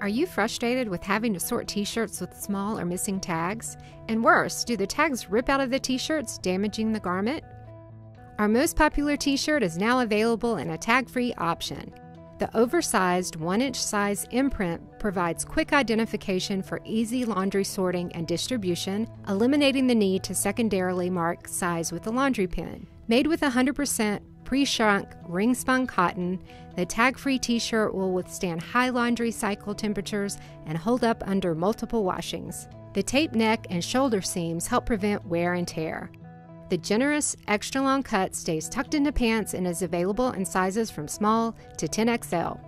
Are you frustrated with having to sort t shirts with small or missing tags? And worse, do the tags rip out of the t shirts, damaging the garment? Our most popular t shirt is now available in a tag free option. The oversized 1 inch size imprint provides quick identification for easy laundry sorting and distribution, eliminating the need to secondarily mark size with a laundry pen. Made with 100% pre shrunk ring spun cotton, the tag free t shirt will withstand high laundry cycle temperatures and hold up under multiple washings. The tape neck and shoulder seams help prevent wear and tear. The generous, extra long cut stays tucked into pants and is available in sizes from small to 10XL.